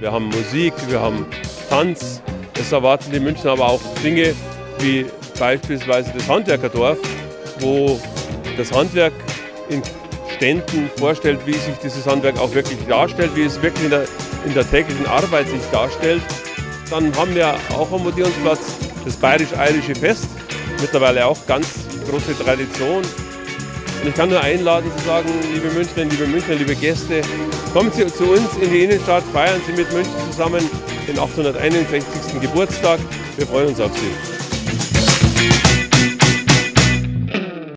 Wir haben Musik, wir haben Tanz. Es erwarten die Münchner aber auch Dinge wie beispielsweise das Handwerkerdorf, wo das Handwerk in Ständen vorstellt, wie sich dieses Handwerk auch wirklich darstellt, wie es wirklich in der, in der täglichen Arbeit sich darstellt. Dann haben wir auch am Museumsplatz das bayerisch-eirische Fest, mittlerweile auch ganz große Tradition. Ich kann nur einladen zu sagen, liebe Münchner, liebe Münchner, liebe Gäste, kommen Sie zu uns in die Innenstadt, feiern Sie mit München zusammen den 861. Geburtstag. Wir freuen uns auf Sie.